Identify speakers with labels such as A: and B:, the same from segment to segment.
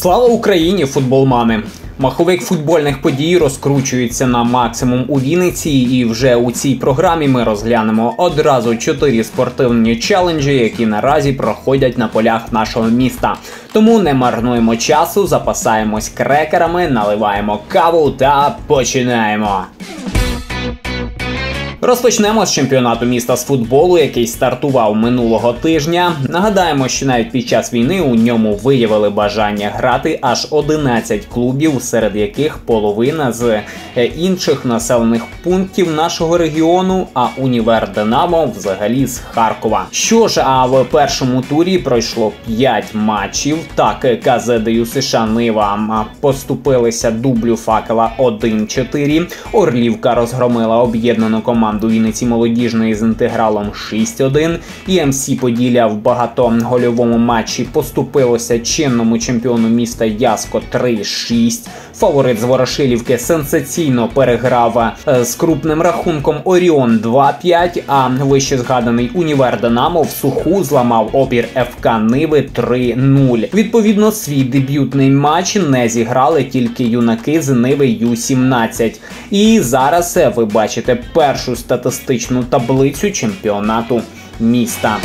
A: Слава Україні, футболмани! Маховик футбольних подій розкручується на максимум у Вінниці, і вже у цій програмі ми розглянемо одразу чотири спортивні челенджі, які наразі проходять на полях нашого міста. Тому не марнуємо часу, запасаємось крекерами, наливаємо каву та починаємо. Розпочнемо з чемпіонату міста з футболу, який стартував минулого тижня. Нагадаємо, що навіть під час війни у ньому виявили бажання грати аж 11 клубів, серед яких половина з е, інших населених пунктів нашого регіону. А універ Динамо взагалі з Харкова. Що ж, а в першому турі пройшло 5 матчів. Так, КЗДЮ США Нива поступилися дублю факела 1-4. Орлівка розгромила об'єднану команду команду Вінниці молодіжної з інтегралом 6-1. І Поділля в багатогольовому матчі поступилося чинному чемпіону міста Яско 3-6. Фаворит з Ворошилівки сенсаційно переграв е, з крупним рахунком Оріон 2-5, А вище згаданий універ Динамо в суху зламав опір ФК Ниви 3-0. Відповідно, свій дебютний матч не зіграли тільки юнаки з Ниви Ю-17. І зараз е, ви бачите першу статистичну таблицю чемпіонату міста.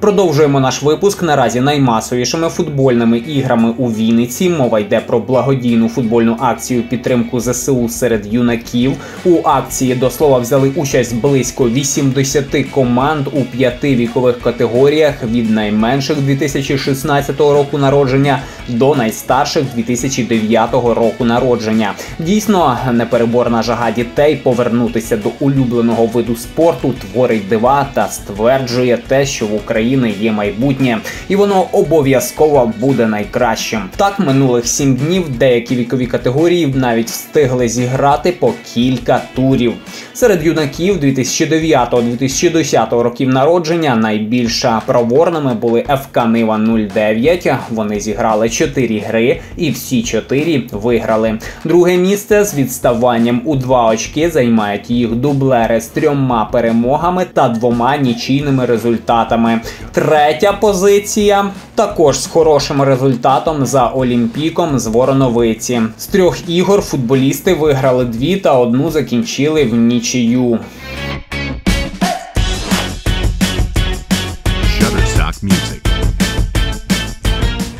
A: Продовжуємо наш випуск наразі наймасовішими футбольними іграми у Вінниці. Мова йде про благодійну футбольну акцію підтримку ЗСУ серед юнаків. У акції до слова взяли участь близько 80 команд у п'яти вікових категоріях від найменших 2016 року народження до найстарших 2009 року народження. Дійсно, непереборна жага дітей повернутися до улюбленого виду спорту творить дива та стверджує те, що в Україні. України є майбутнє, і воно обов'язково буде найкращим. Так минулих сім днів деякі вікові категорії навіть встигли зіграти по кілька турів. Серед юнаків 2009-2010 років народження найбільш проворними були ФК Нива 09. Вони зіграли 4 гри, і всі 4 виграли. Друге місце з відставанням у два очки займають їх дублери з трьома перемогами та двома нічийними результатами. Третя позиція також з хорошим результатом за Олімпіком з Вороновиці. З трьох ігор футболісти виграли дві та одну закінчили в нічию.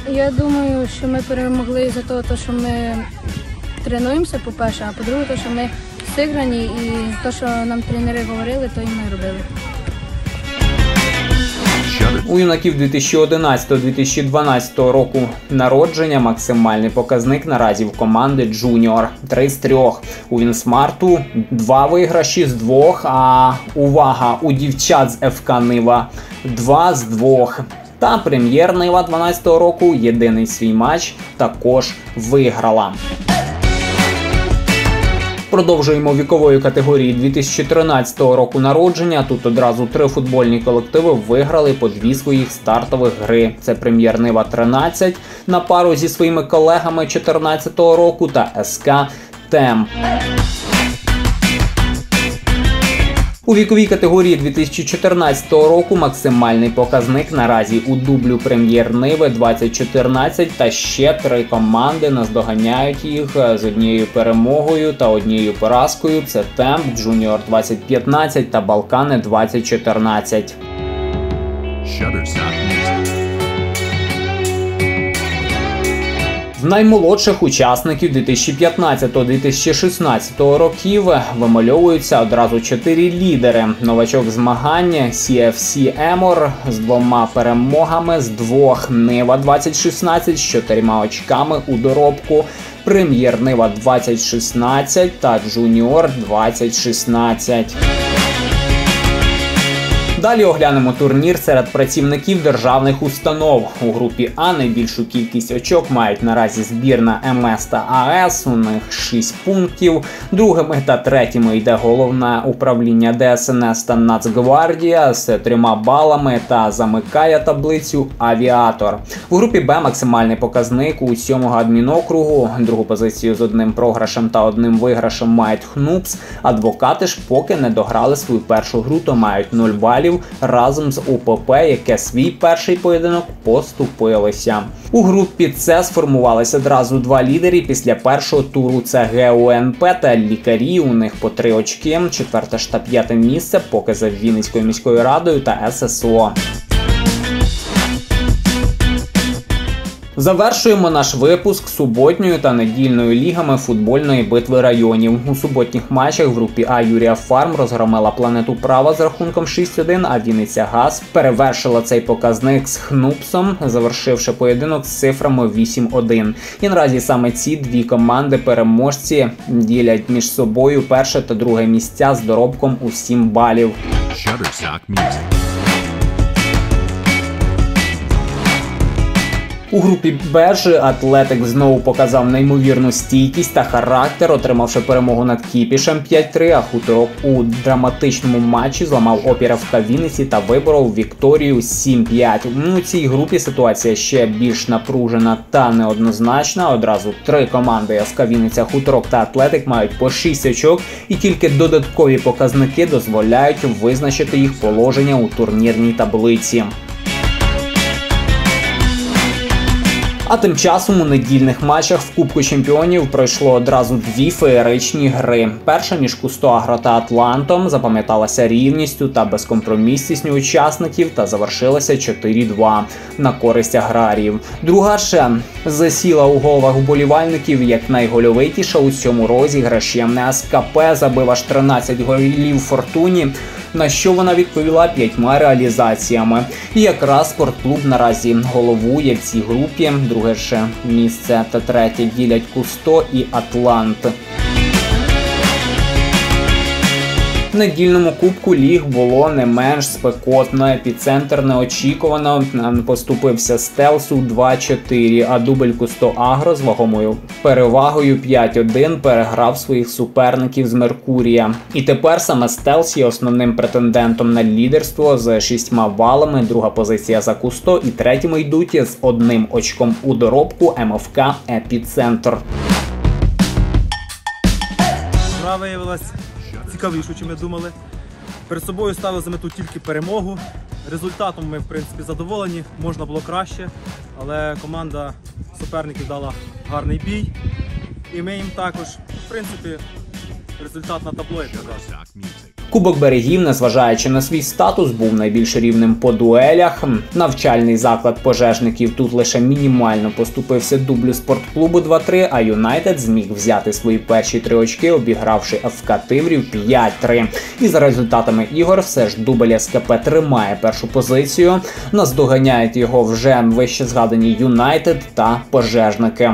B: Я думаю, що ми перемогли за того, що ми тренуємося, по-перше, а по-друге, що ми сиграні і те, що нам тренери говорили, то і ми робили.
A: У юнаків 2011-2012 року народження максимальний показник наразі в команди Джуніор 3 з 3. У Вінсмарту 2 виграші з 2, а увага у дівчат з ФК Нива 2 з 2. Та прем'єр Нива 12 року єдиний свій матч також виграла. Продовжуємо вікової категорії 2013 року народження. Тут одразу три футбольні колективи виграли по дві своїх стартових гри. Це прем'єр Нива 13 на пару зі своїми колегами 2014 року та СК Темп. У віковій категорії 2014 року максимальний показник наразі у дублю прем'єр Ниви 2014 та ще три команди наздоганяють їх з однією перемогою та однією поразкою. Це Темп, Джуніор 2015 та Балкани 2014. Що стосується наймолодших учасників 2015-2016 років вимальовуються одразу чотири лідери. Новачок змагання CFC Емор з двома перемогами з двох Нива 2016 з чотирма очками у доробку. Прем'єр Нива 2016 та Джуніор 2016. Далі оглянемо турнір серед працівників державних установ. У групі А найбільшу кількість очок мають наразі збірна МС та АЕС. У них 6 пунктів. Другими та третіми йде головне управління ДСНС та Нацгвардія з трьома балами та замикає таблицю Авіатор. У групі Б максимальний показник у сьомого адмінокругу. Другу позицію з одним програшем та одним виграшем мають Хнупс. Адвокати ж поки не дограли свою першу гру, то мають 0 балів разом з УПП, яке свій перший поєдинок поступилося. У групі С сформувалися одразу два лідери після першого туру. Це ГУНП та лікарі. У них по три очки. Четверте ж та п'яте місце поки за Вінницькою міською радою та ССО. Завершуємо наш випуск суботньою та недільною лігами футбольної битви районів. У суботніх матчах в групі А Юрія Фарм розгромила планету права з рахунком 6-1, а Вінниця Газ перевершила цей показник з Хнупсом, завершивши поєдинок з цифрами 8-1. І наразі саме ці дві команди переможці ділять між собою перше та друге місця з доробком у 7 балів.
C: Shutterstock Music.
A: У групі Б Атлетик знову показав неймовірну стійкість та характер, отримавши перемогу над Кіпішем 5-3, а хуторок у драматичному матчі зламав опір в Вінниці та виборов Вікторію 7-5. У цій групі ситуація ще більш напружена та неоднозначна. Одразу три команди ФК Хуторок та Атлетик мають по 6 очок, і тільки додаткові показники дозволяють визначити їх положення у турнірній таблиці. А тим часом у недільних матчах в Кубку Чемпіонів пройшло одразу дві феєричні гри. Перша між Кусто Агро та Атлантом запам'яталася рівністю та безкомпромісністю учасників та завершилася 4-2 на користь аграріїв. Друга ще засіла у головах вболівальників як найгольовитіша у цьому розіграші. СКП забив аж 13 голів фортуні на що вона відповіла п'ятьма реалізаціями. І якраз спортклуб наразі головує в цій групі. Друге ж місце та третє ділять Кусто і Атлант. Недільному кубку ліг було не менш спекотно. Епіцентр неочікувано поступився стелсу 2-4, а дубль Кусто Агро з вагомою перевагою 5-1 переграв своїх суперників з Меркурія. І тепер саме Стелс є основним претендентом на лідерство з шістьма балами. Друга позиція за Кусто і третіми йдуть з одним очком у доробку МФК Епіцентр.
D: Гра виявилась цікавіше, чим ми думали. Перед собою ставили за мету тільки перемогу. Результатом ми, в принципі, задоволені, можна було краще, але команда суперників дала гарний бій. І ми їм також, в принципі, результат на табло як показав.
A: Кубок берегів, незважаючи на свій статус, був найбільш рівним по дуелях. Навчальний заклад пожежників тут лише мінімально поступився дублю спортклубу 2-3, а Юнайтед зміг взяти свої перші три очки, обігравши ФК Тиврів 5-3. І за результатами ігор все ж дубль СКП тримає першу позицію. Наздоганяють його вже вище згадані Юнайтед та пожежники.